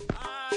I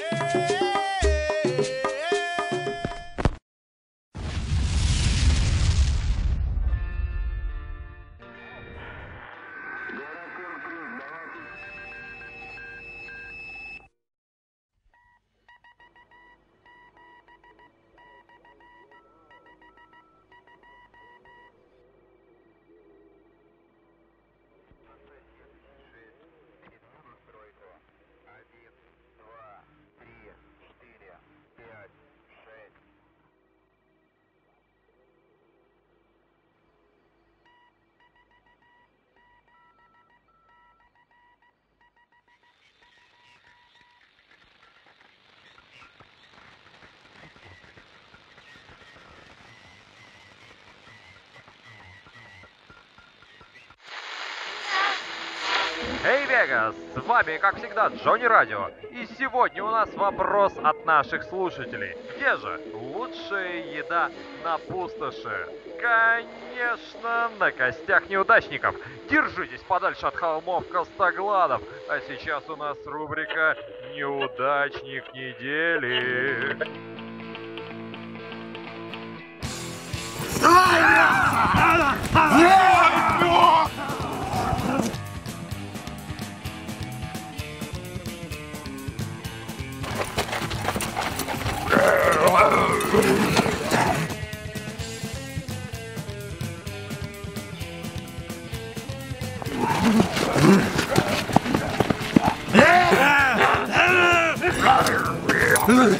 Эй, Вегас! С вами, как всегда, Джонни Радио. И сегодня у нас вопрос от наших слушателей. Где же лучшая еда на пустоши? Конечно, на костях неудачников. Держитесь подальше от холмов Костогладов. А сейчас у нас рубрика «Неудачник недели». Ah!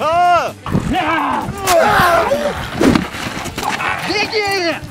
Ah! Ah!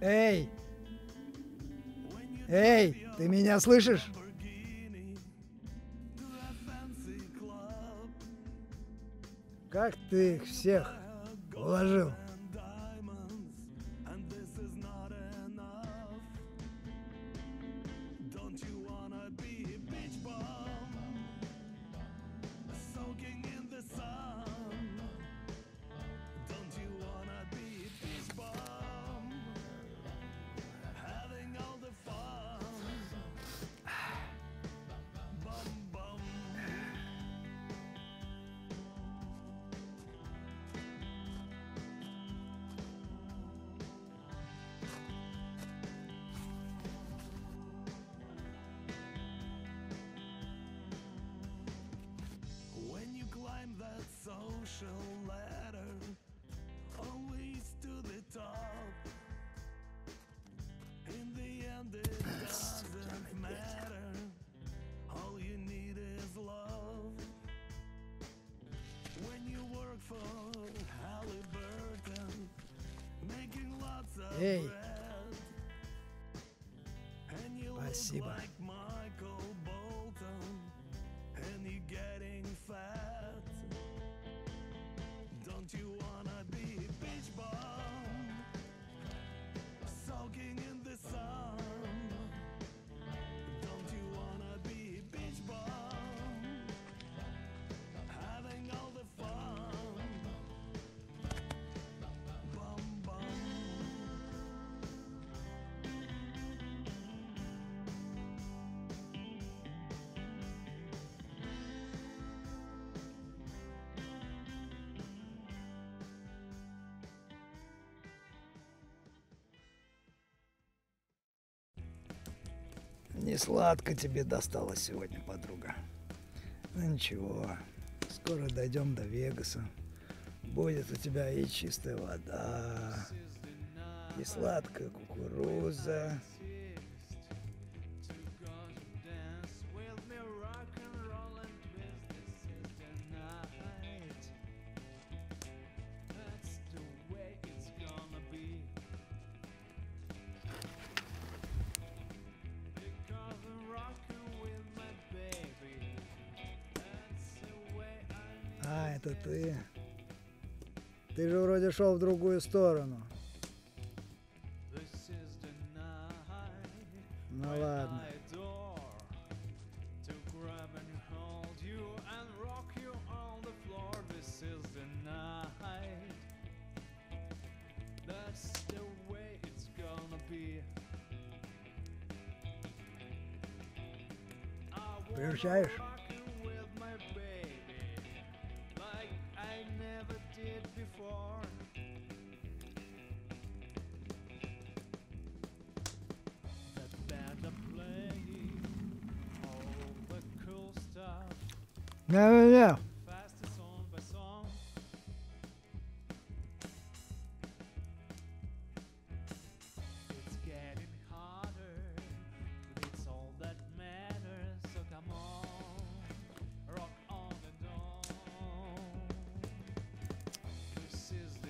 Эй, эй, ты меня слышишь? Как ты их всех уложил? Эй. Спасибо. Не сладко тебе досталось сегодня, подруга. Ну ничего, скоро дойдем до Вегаса. Будет у тебя и чистая вода, и сладкая кукуруза. Же вроде шел в другую сторону. Ну ладно. Приезжаешь? The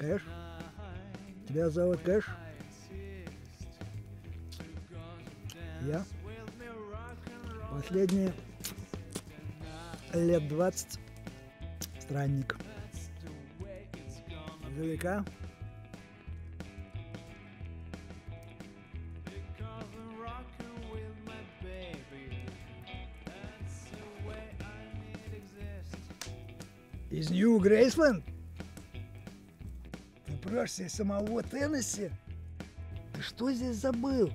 Кэш? Тебя зовут Кэш? Я? Последние. Лет 20 странник. Exist. Из Нью-Грейсленд? Ты прошься из самого Теннесси? Ты что здесь забыл?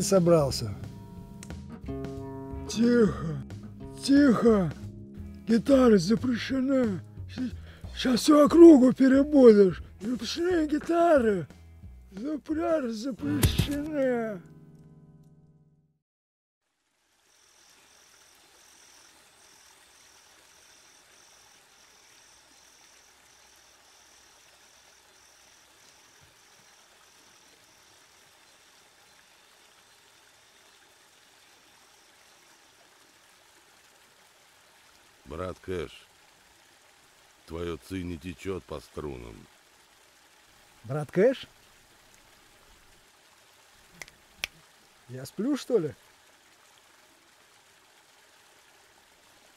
Играть собрался? Тихо, тихо. Гитара запрещена. Сейчас всю округу перебудешь. Запрещены гитары. Запряжь запрещена. Брат Кэш, твое ци не течет по струнам. Брат Кэш? Я сплю, что ли?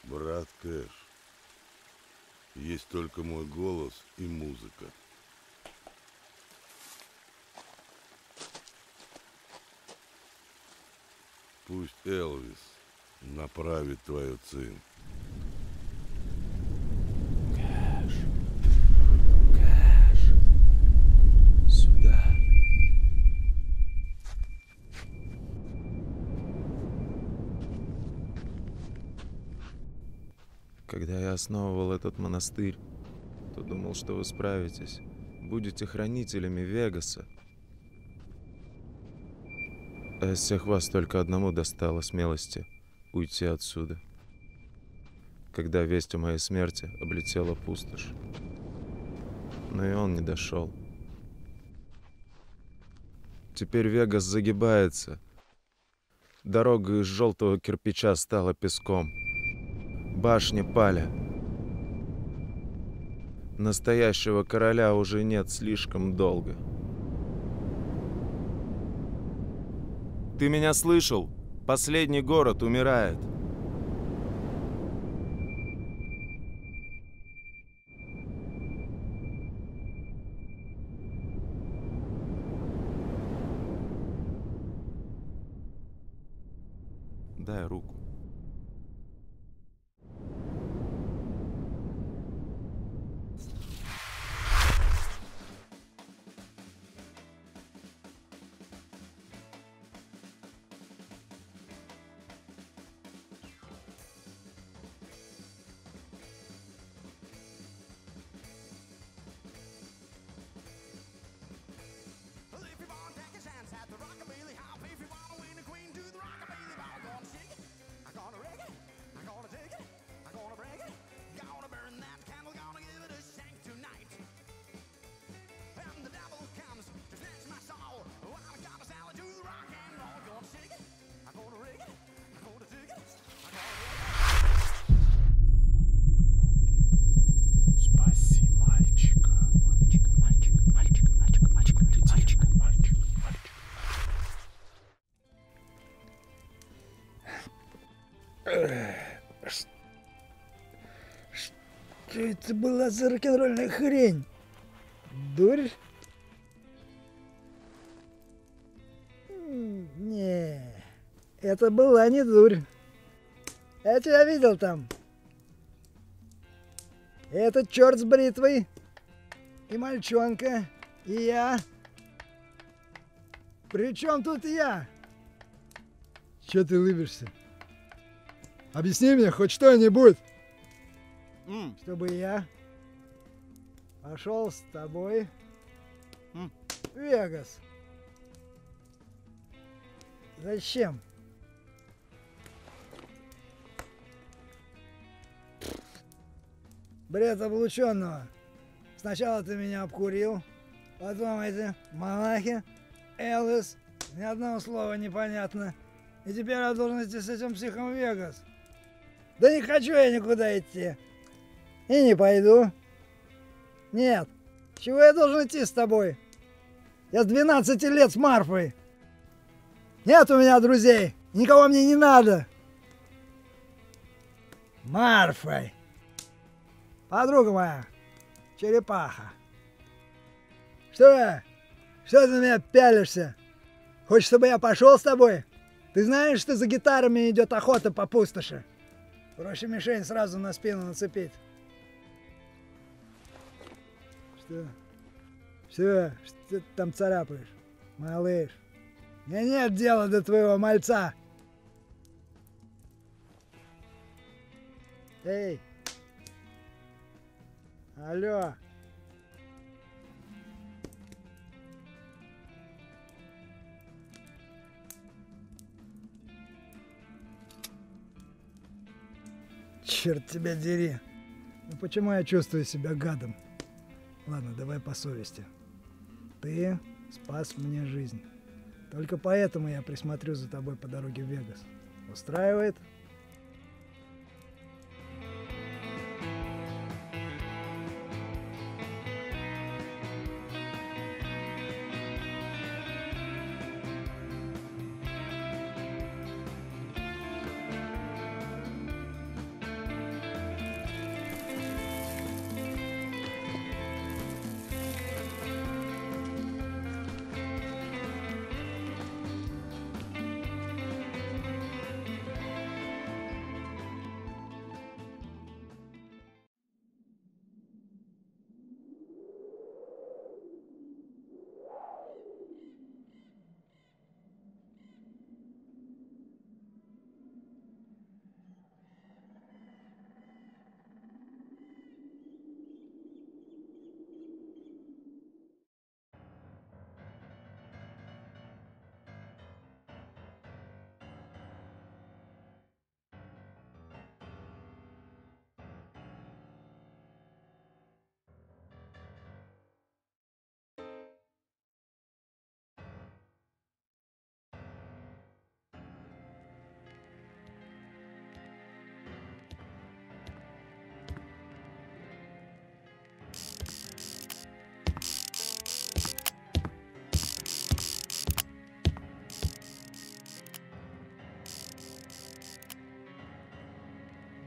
Брат Кэш, есть только мой голос и музыка. Пусть Элвис направит твою цин. Когда я основывал этот монастырь, то думал, что вы справитесь. Будете хранителями Вегаса. А из всех вас только одному достало смелости уйти отсюда. Когда весть о моей смерти облетела пустошь. Но и он не дошел. Теперь Вегас загибается. Дорога из желтого кирпича стала песком. Башни пали. Настоящего короля уже нет слишком долго. Ты меня слышал? Последний город умирает. Дай руку. Это была за рок-н-ролльная хрень? Дурь? Не, это была не дурь. Я тебя видел там. Это черт с бритвой. И мальчонка. И я. Причем тут я? Че ты улыбишься? Объясни мне хоть что-нибудь. М, чтобы я пошел с тобой М. в Вегас. Зачем? Бред облученного. Сначала ты меня обкурил, потом эти монахи, Элвис, ни одного слова непонятно. И теперь я должен идти с этим психом в Вегас. Да не хочу я никуда идти. И не пойду. Нет. Чего я должен идти с тобой? Я с 12 лет с Марфой. Нет у меня друзей. Никого мне не надо. Марфой. Подруга моя. Черепаха. Что? Что ты на меня пялишься? Хочешь, чтобы я пошел с тобой? Ты знаешь, что за гитарами идет охота по пустоши? Проще мишень сразу на спину нацепить. Что? Что? Что ты там царапаешь? Малыш. Мне нет дела до твоего мальца. Эй. Алло. Черт тебя дери. Ну почему я чувствую себя гадом? Ладно, давай по совести. Ты спас мне жизнь. Только поэтому я присмотрю за тобой по дороге в Вегас. Устраивает?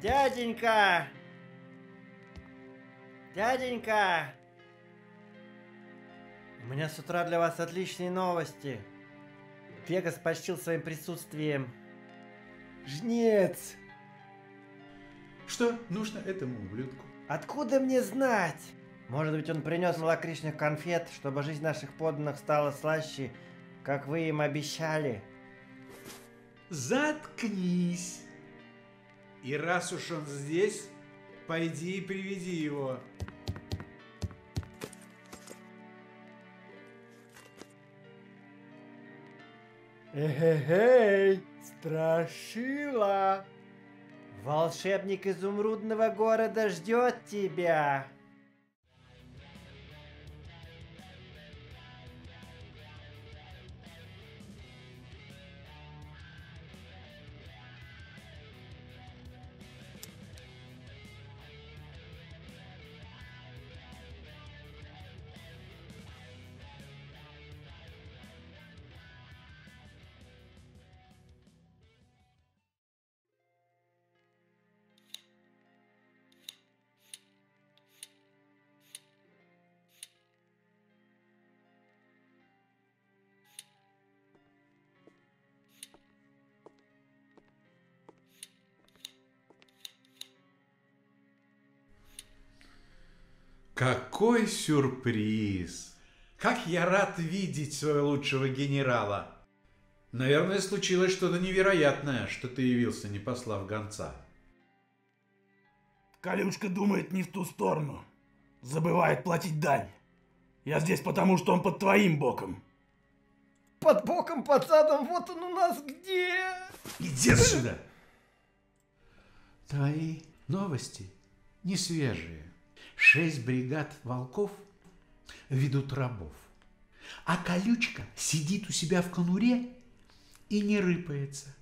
Дяденька! Дяденька! У меня с утра для вас отличные новости. Вегас почтил своим присутствием. Жнец! Что нужно этому ублюдку? Откуда мне знать? Может быть, он принес лакричных конфет, чтобы жизнь наших подданных стала слаще, как вы им обещали? Заткнись! И раз уж он здесь, пойди и приведи его. Эй, страшила! Волшебник изумрудного города ждет тебя! Какой сюрприз! Как я рад видеть своего лучшего генерала! Наверное, случилось что-то невероятное, что ты явился, не послав гонца. Колючка думает не в ту сторону. Забывает платить дань. Я здесь потому, что он под твоим боком. Под боком, под задом, вот он у нас где? Иди отсюда! Твои новости не свежие. Шесть бригад волков ведут рабов. А колючка сидит у себя в конуре и не рыпается.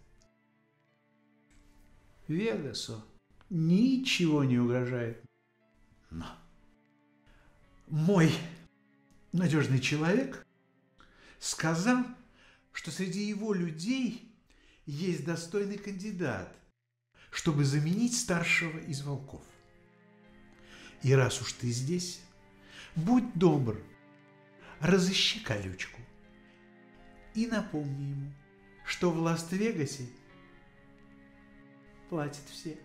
Вегасу ничего не угрожает. Но мой надежный человек сказал, что среди его людей есть достойный кандидат, чтобы заменить старшего из волков. И раз уж ты здесь, будь добр, разыщи колючку и напомни ему, что в Лас-Вегасе платят все.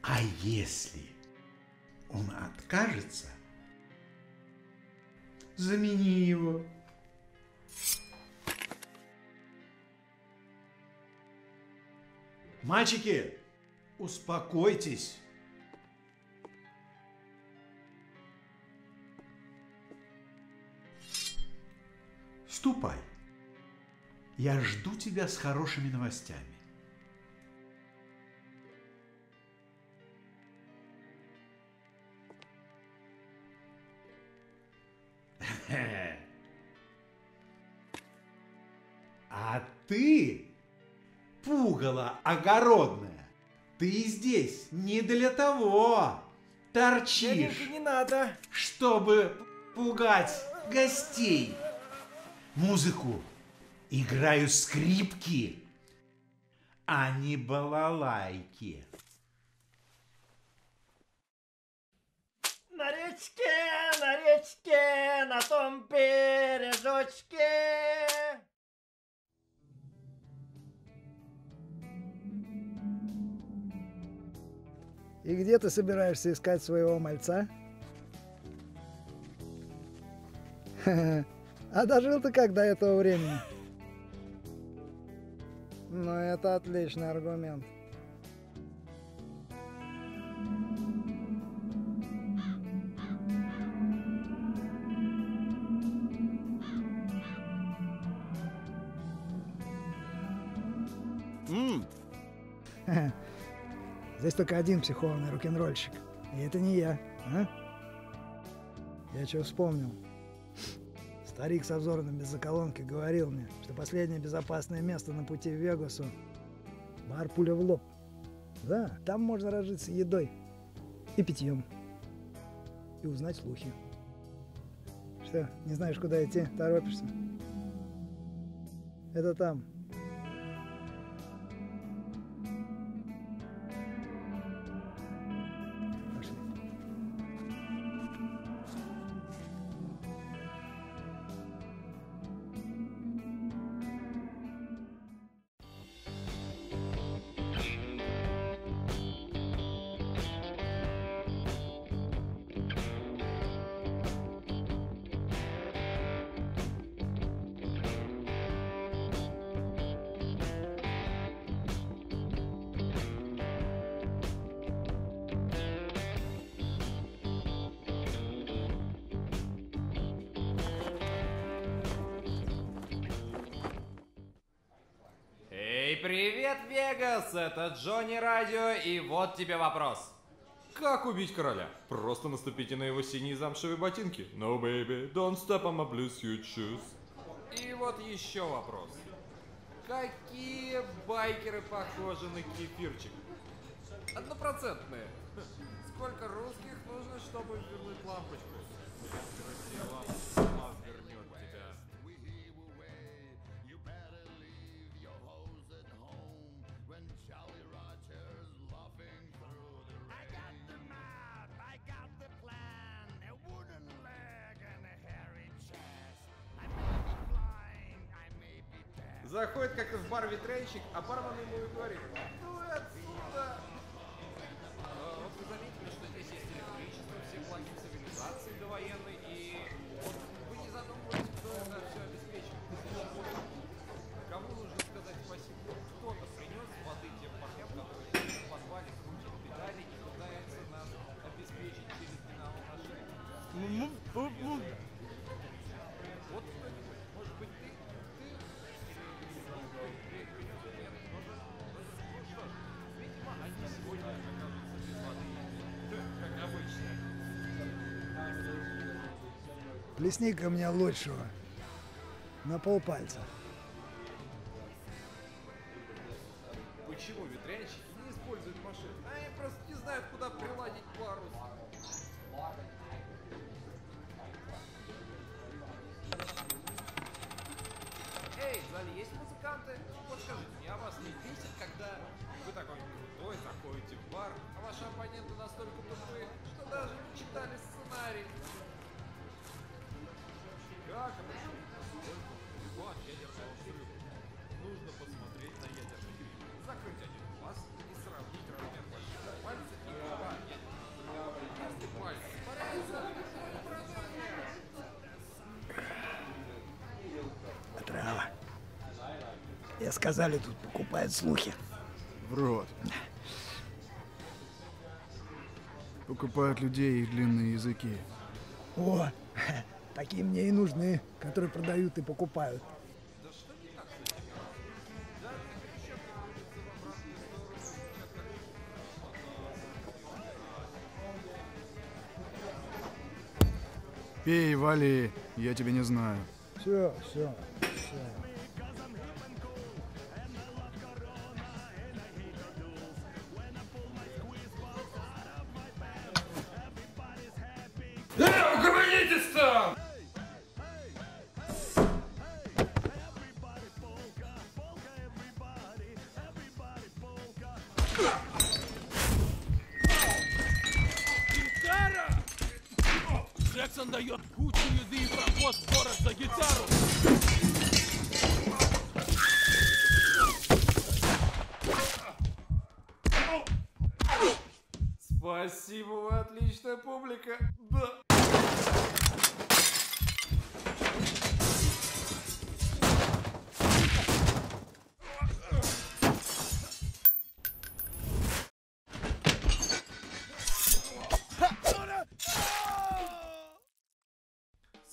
А если он откажется, замени его. Мальчики, успокойтесь. Ступай. Я жду тебя с хорошими новостями. А ты, пугало огородное, ты здесь не для того торчишь, не надо! чтобы пугать гостей. Музыку играю скрипки, а не балалайки. На речке, на речке, на том бережочке. И где ты собираешься искать своего мальца? А дожил ты как до этого времени? Ну, это отличный аргумент. Здесь только один психованный рок-н-ролльщик. И это не я, а? Я что вспомнил? Старик со взором без заколонки говорил мне, что последнее безопасное место на пути в Вегасу – бар пуля в лоб. Да, там можно разжиться едой и питьем. И узнать слухи. Что, не знаешь, куда идти? Торопишься? Это там. Вегас! Это Джонни Радио, и вот тебе вопрос. Как убить короля? Просто наступите на его синие замшевые ботинки. No, baby, don't step on my blue suit shoes. И вот еще вопрос. Какие байкеры похожи на кефирчик? Однопроцентные. Сколько русских нужно, чтобы вернуть лампочку? Заходит как-то в бар ветрянщик, а бармен ему и говорит, Плесни ко мне лучшего. На полпальца. Сказали, тут покупают слухи. В рот. Покупают людей их длинные языки. О, такие мне и нужны, которые продают и покупают. Пей, вали, я тебя не знаю. Все, все, все. Джексон дает кучу еды и проход в город за гитару. Спасибо, вы отличная публика.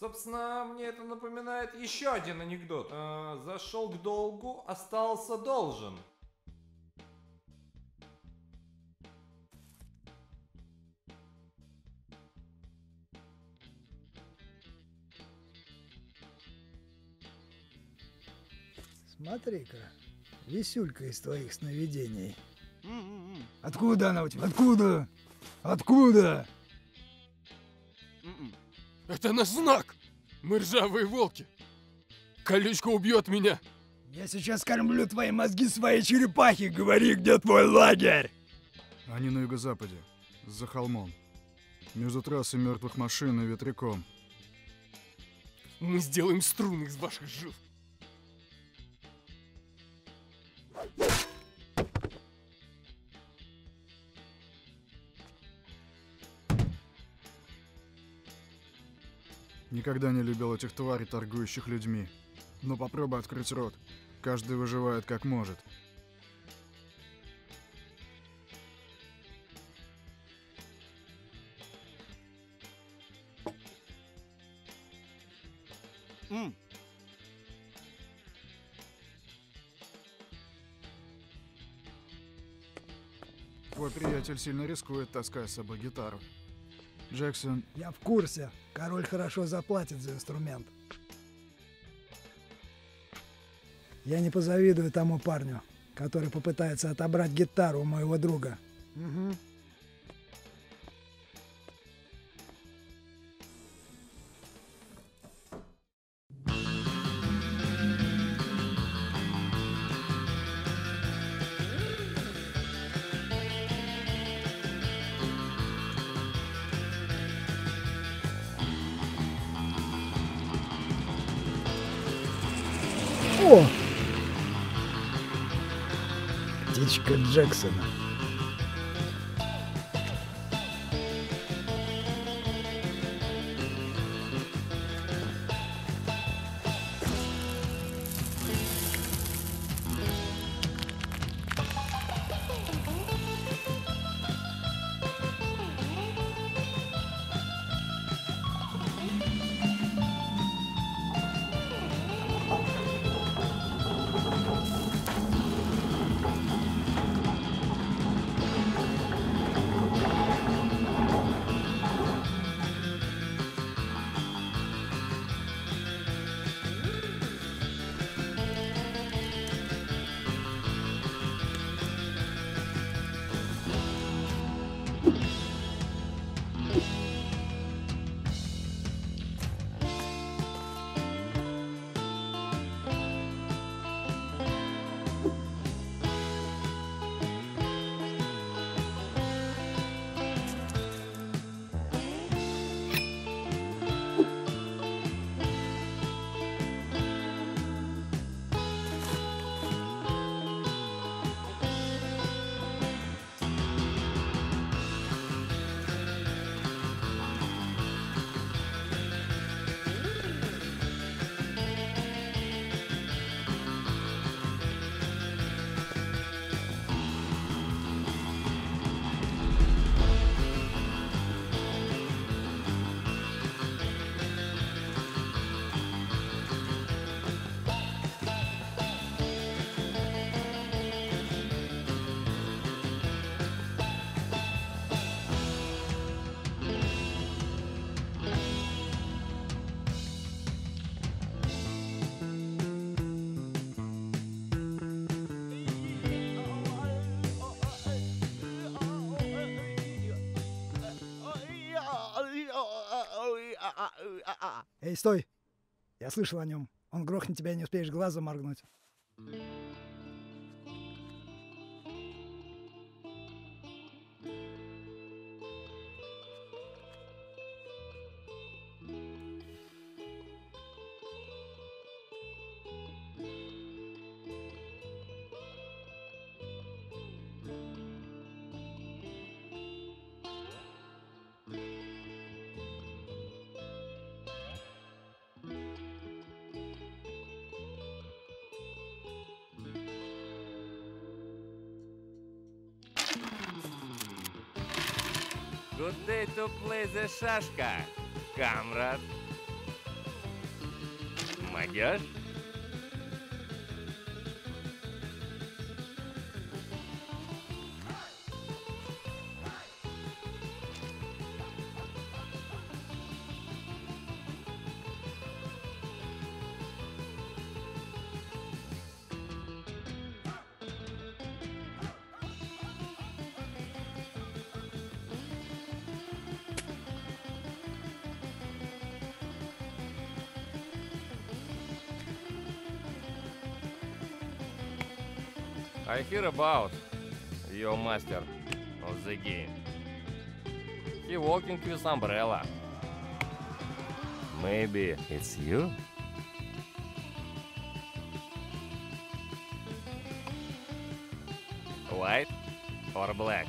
Собственно, мне это напоминает еще один анекдот. А, зашел к долгу, остался должен. Смотри-ка, висюлька из твоих сновидений. Откуда она у тебя? Откуда? Откуда? Это наш знак! Мы ржавые волки! Колючка убьет меня! Я сейчас кормлю твои мозги своей черепахи. Говори, где твой лагерь? Они на юго-западе, за холмом. Между трассой мертвых машин и ветряком. Мы сделаем струны из ваших жил. Никогда не любил этих тварей, торгующих людьми. Но попробуй открыть рот. Каждый выживает как может. М. Твой приятель сильно рискует, таская с собой гитару. Джексон, Я в курсе. Король хорошо заплатит за инструмент. Я не позавидую тому парню, который попытается отобрать гитару у моего друга. Угу. Джексона. Птичка Джексона. Эй, стой! Я слышал о нем. Он грохнет тебя не успеешь глазом моргнуть. The шашка, камрад. Молодежь? I hear about your master of the game. He walking with umbrella. Maybe it's you? White or black?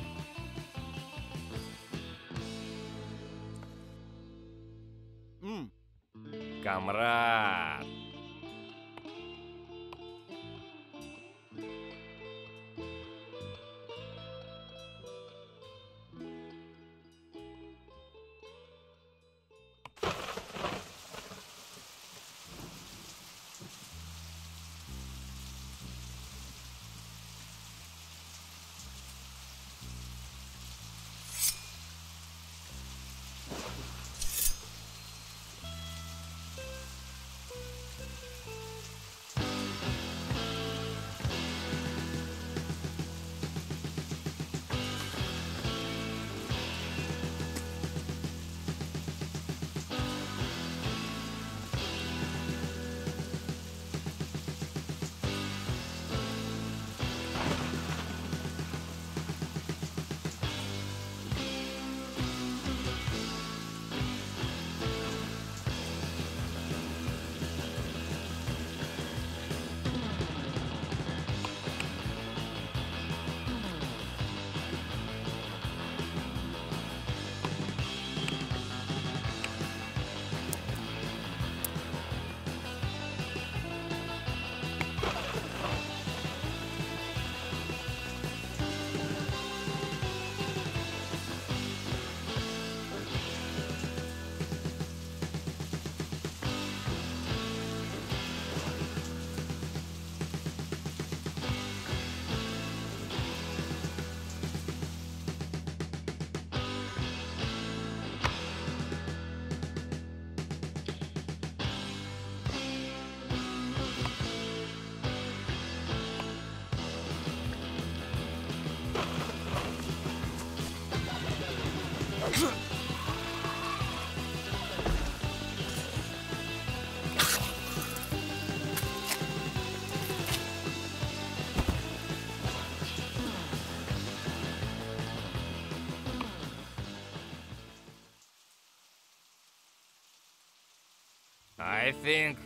Think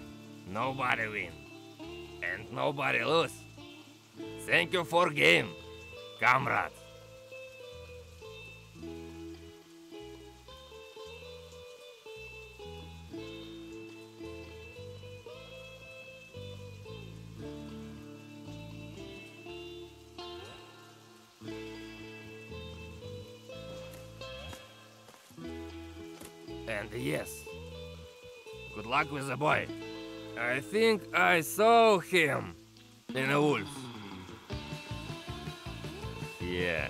nobody win and nobody lose. Thank you for game, comrades. Luck with the boy. I think I saw him in a wolf. Yeah.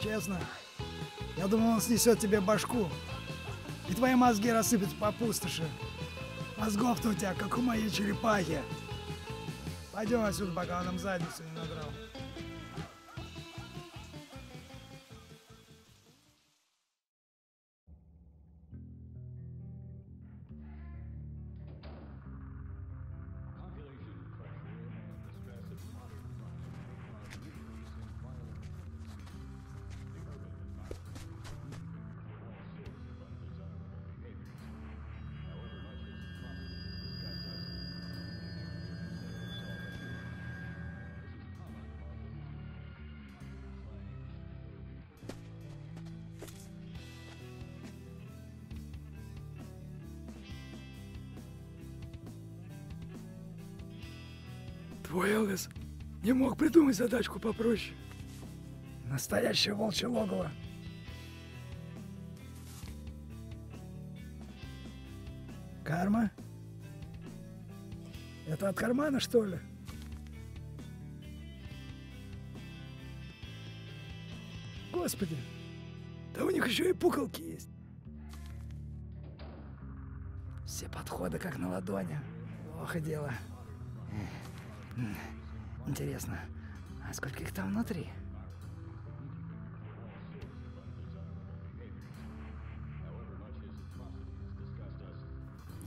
Честно, я думал, он снесет тебе башку. И твои мозги рассыпятся по пустоши. Мозгов-то у тебя, как у моей черепахи. Пойдем отсюда, пока он нам задницу не надрал. Не мог придумать задачку попроще. Настоящее волчье логово. Карма? Это от кармана, что ли? Господи, да у них еще и пуколки есть. Все подходы как на ладони. Плохо дело. М, Интересно, а сколько их там внутри?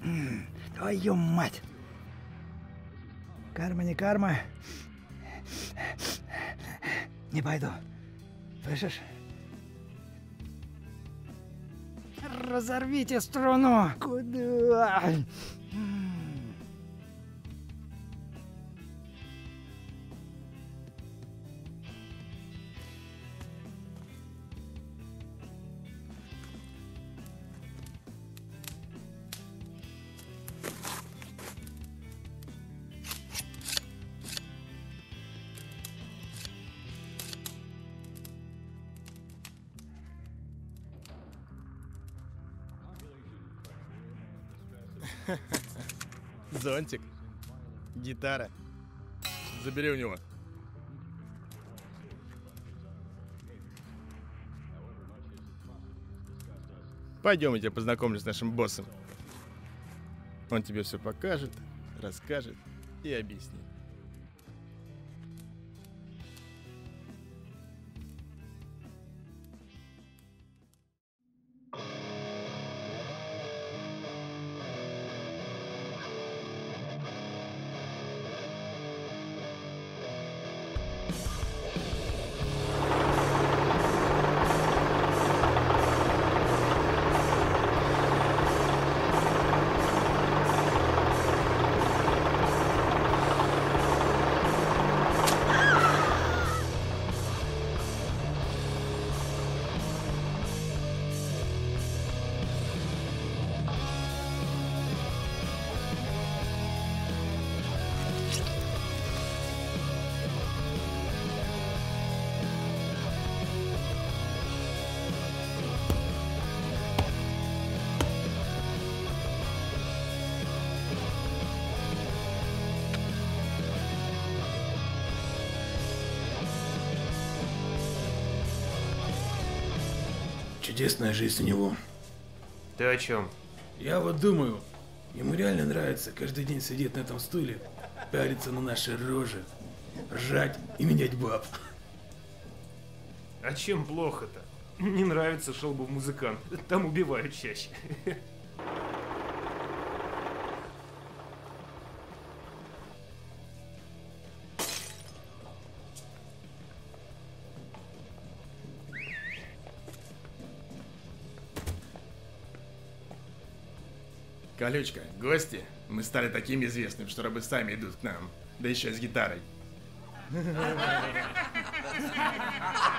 М, Твою мать! Карма не карма. Не пойду. Слышишь? Разорвите струну! Куда? Зонтик. Гитара. Забери у него. Пойдем, я тебя познакомлю с нашим боссом. Он тебе все покажет, расскажет и объяснит. Чудесная жизнь у него. Ты о чем? Я вот думаю, Ему реально нравится каждый день сидеть на этом стуле, пялиться на наши рожи, ржать и менять баб. А чем плохо-то? Не нравится, шел бы в музыкант. Там убивают чаще. Колючка, гости, мы стали такими известными, что рабы сами идут к нам. Да еще с гитарой.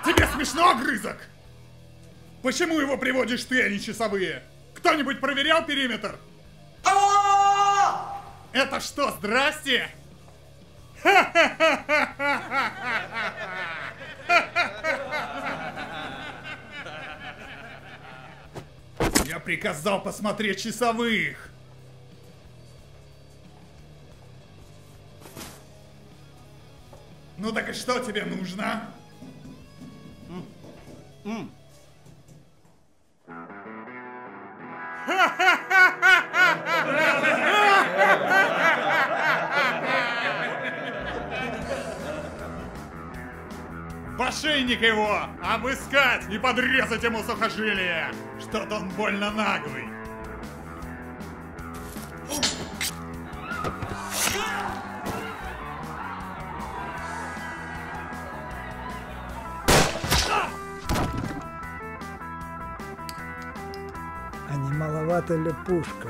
Тебе смешно, огрызок? Почему его приводишь ты, а не часовые? Кто-нибудь проверял периметр? Это что, здрасте? Я приказал посмотреть часовых. Ну так и что тебе нужно? В ошейник его! Обыскать и подрезать ему сухожилие! Что-то он больно наглый. Ли пушка,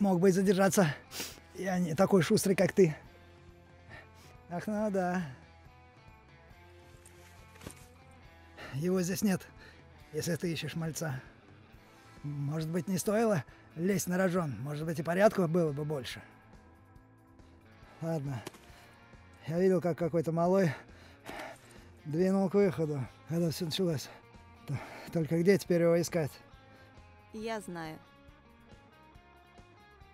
Мог бы и задержаться. Я не такой шустрый, как ты. Ах, ну да. Его здесь нет, если ты ищешь мальца. Может быть, не стоило лезть на рожон. Может быть, и порядку было бы больше. Ладно. Я видел, как какой-то малой двинул к выходу, когда все началось. Только где теперь его искать? Я знаю.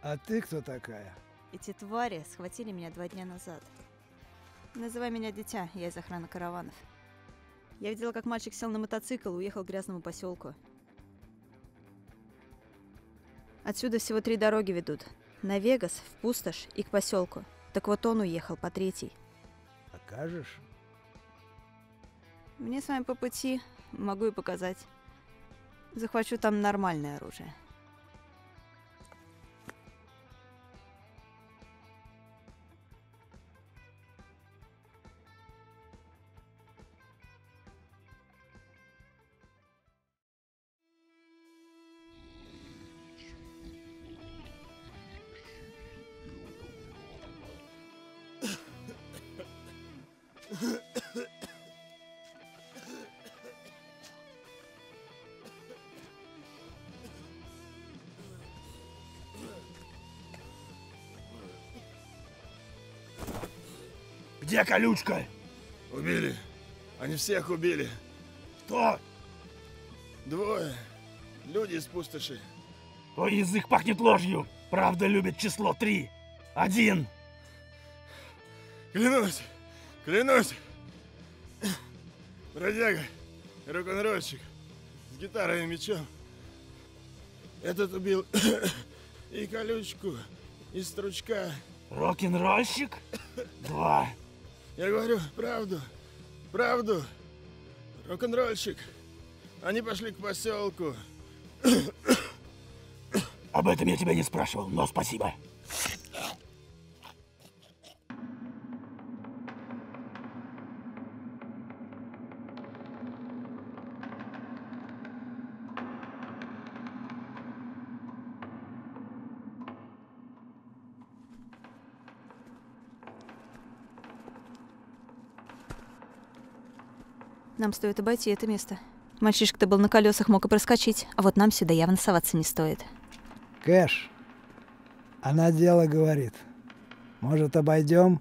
А ты кто такая? Эти твари схватили меня два дня назад. Называй меня дитя, я из охраны караванов. Я видела, как мальчик сел на мотоцикл и уехал к грязному поселку. Отсюда всего три дороги ведут. На Вегас, в Пустошь и к поселку. Так вот он уехал по третьей. Покажешь? Мне с вами по пути, могу и показать. Захвачу там нормальное оружие. Где колючка? Убили. Они всех убили. Кто? Двое. Люди из пустоши. Твой язык пахнет ложью. Правда любит число три. Один. Клянусь, клянусь. Бродяга, рок-н-ролльщик с гитарой и мечом. Этот убил и колючку, и стручка. Рок-н-ролльщик? Два. Я говорю правду, правду. Рок-н-ролльщик. Они пошли к поселку. Об этом я тебя не спрашивал, но спасибо. Нам стоит обойти это место. Мальчишка-то был на колесах, мог и проскочить, а вот нам сюда явно соваться не стоит. Кэш, она дело говорит. Может, обойдем?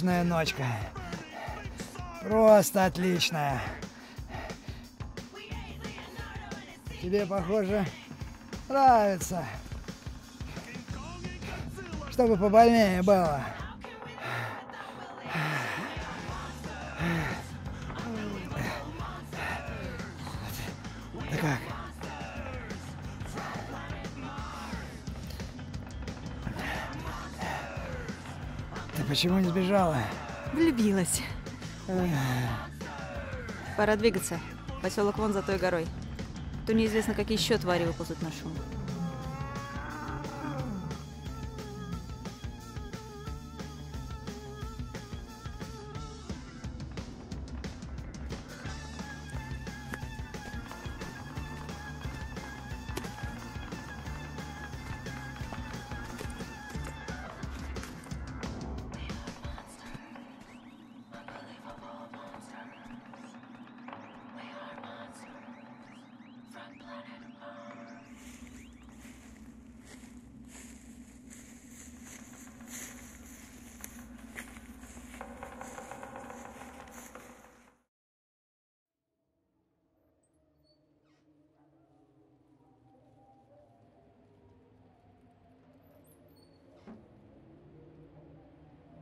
Отличная ночка. Просто отличная. Тебе, похоже, нравится. Чтобы побольнее было. Почему не сбежала? Влюбилась. Пора двигаться. Поселок вон за той горой. То неизвестно, какие еще твари выползут на шум.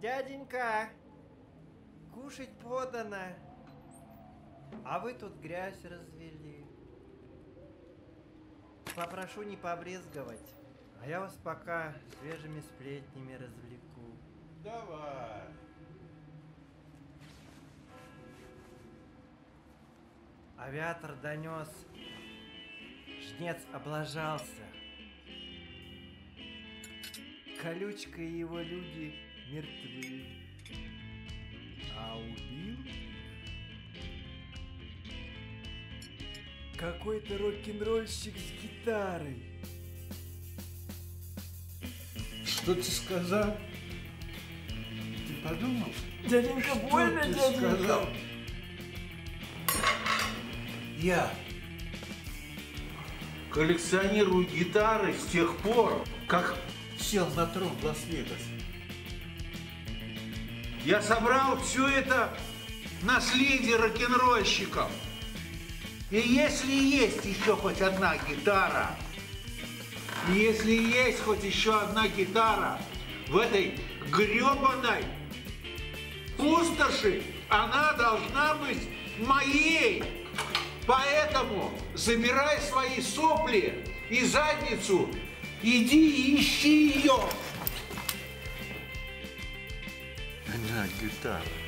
Дяденька, кушать подано. А вы тут грязь развели. попрошу не побрезговать. А я вас пока свежими сплетнями развлеку. Давай. Авиатор донес. Жнец облажался. Колючка и его люди мертвы. А убил какой-то рок-н-ролльщик с гитарой. Что ты сказал? Ты подумал? Дяденька, Что больно, ты дяденька? сказал? Я коллекционирую гитары с тех пор, как сел на трон в Лас-Вегас. Я собрал все это наследие рок-н-ролльщиков. И если есть еще хоть одна гитара, и если есть хоть еще одна гитара в этой гребаной пустоши, она должна быть моей. Поэтому забирай свои сопли и задницу, иди ищи ее. На гитара.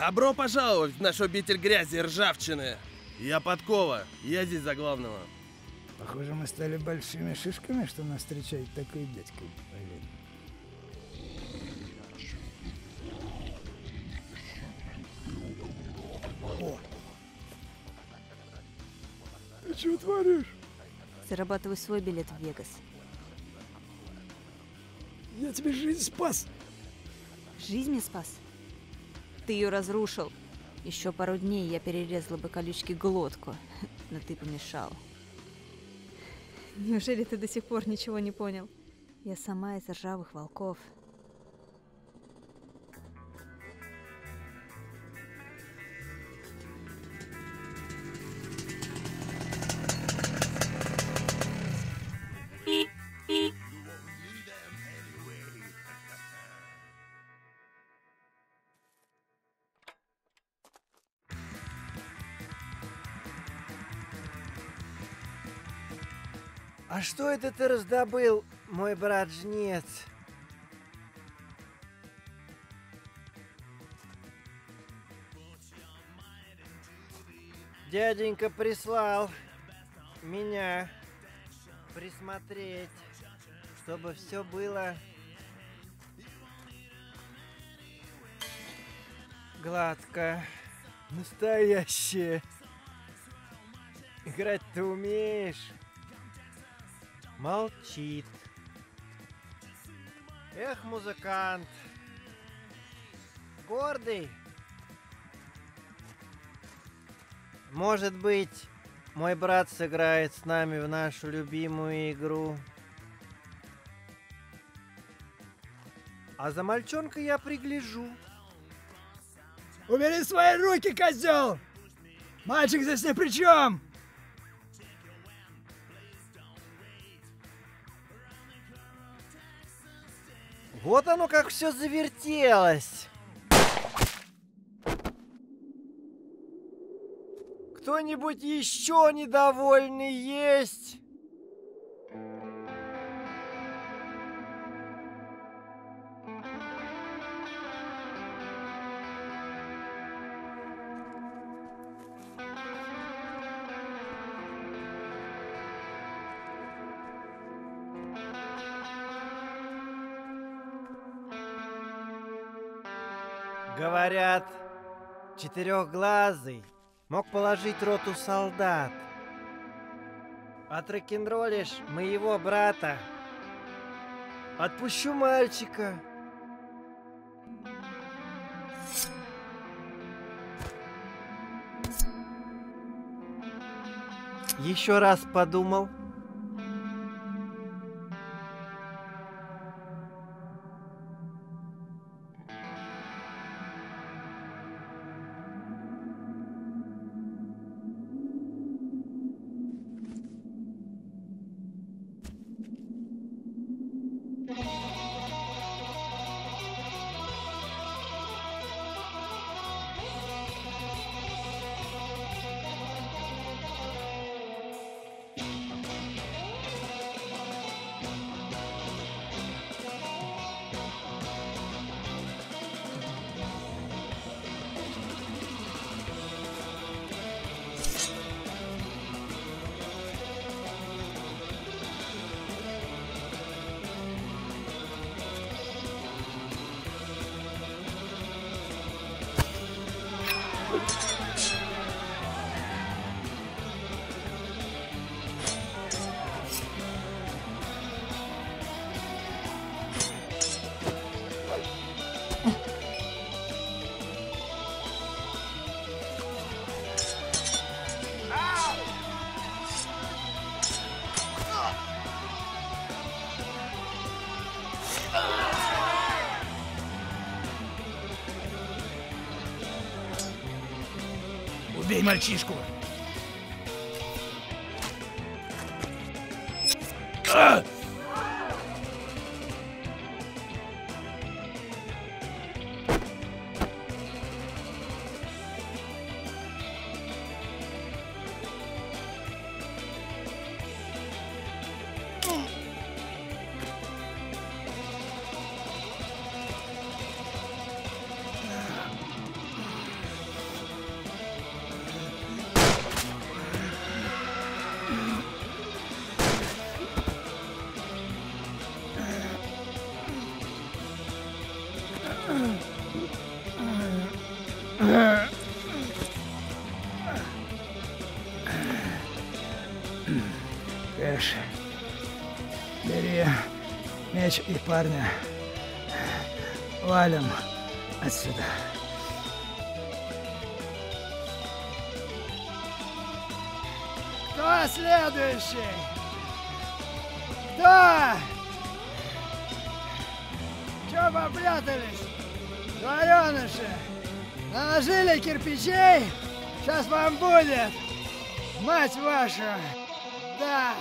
Добро пожаловать в наш обитель грязи и ржавчины. Я Подкова, я здесь за главного. Похоже, мы стали большими шишками, что нас встречает такой дядька. Блин. О! Ты что творишь? Зарабатываю свой билет в Вегас. Я тебе жизнь спас. Жизнь мне спас. Ты ее разрушил. Еще пару дней я перерезала бы колючки глотку, но ты помешал. Неужели ты до сих пор ничего не понял? Я сама из ржавых волков. А что это ты раздобыл, мой брат-жнец? Дяденька прислал меня присмотреть, чтобы все было гладко, настоящее. Играть ты умеешь? Молчит. Эх, музыкант. Гордый. Может быть, мой брат сыграет с нами в нашу любимую игру. А за мальчонкой я пригляжу. Убери свои руки, козел! Мальчик здесь ни при чем! Вот оно как все завертелось. Кто-нибудь еще недовольный есть? Говорят, четырехглазый мог положить роту солдат. Отрок-н-роллишь моего брата. Отпущу мальчика. Еще раз подумал. мальчишку. Меч и парня. Валим отсюда. Кто следующий? Кто? Чё попрятались? Вареныши, наложили кирпичей? Сейчас вам будет, мать вашу! Да!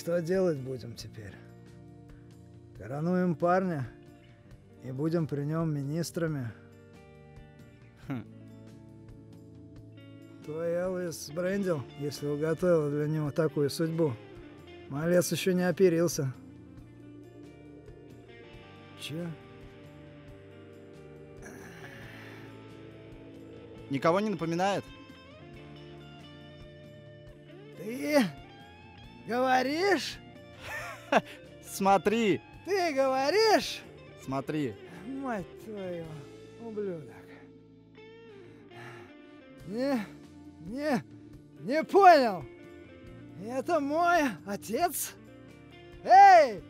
Что делать будем теперь? Коронуем парня и будем при нем министрами. Хм. Твой Элвис сбрендил, если уготовил для него такую судьбу. Малец еще не оперился. Че? Никого не напоминает? Говоришь? Смотри, Ты говоришь? смотри. Мать твою, ублюдок. Не, не, не понял. Это мой отец? Эй!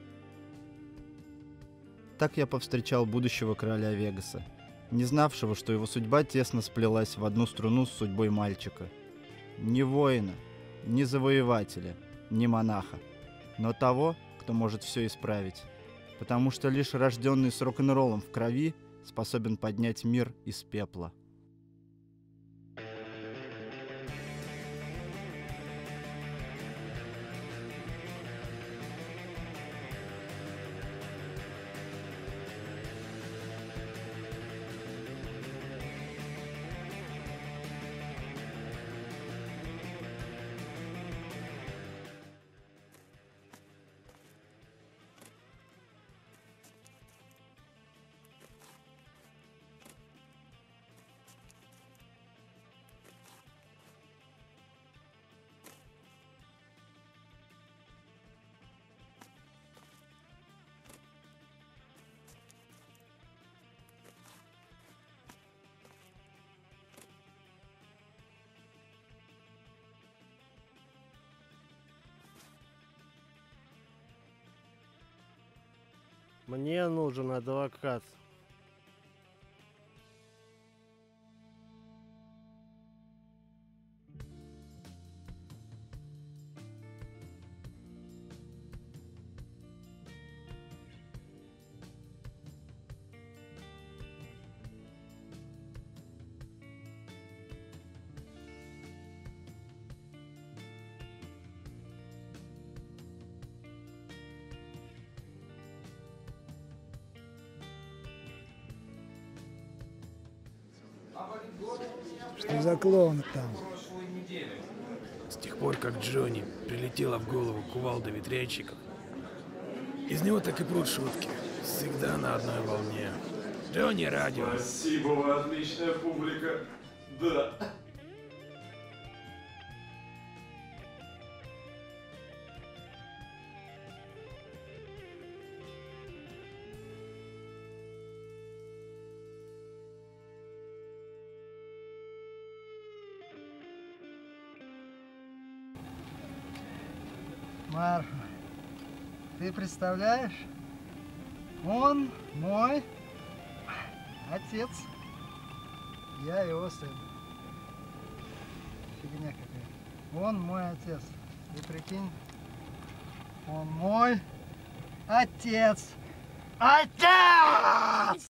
Так я повстречал будущего короля Вегаса, не знавшего, что его судьба тесно сплелась в одну струну с судьбой мальчика. Ни воина, ни завоевателя, ни монаха, но того, кто может все исправить. Потому что лишь рожденный с рок-н-роллом в крови способен поднять мир из пепла. Мне нужен адвокат. Что за клоун там? С тех пор, как Джонни прилетела в голову кувалда ветрянщиков, из него так и прут шутки. Всегда на одной волне. Джонни радио. Спасибо, вы отличная публика. Да. Представляешь? Он мой отец. Я его сын. Фигня какая. Он мой отец. Ты прикинь, он мой отец. Отец!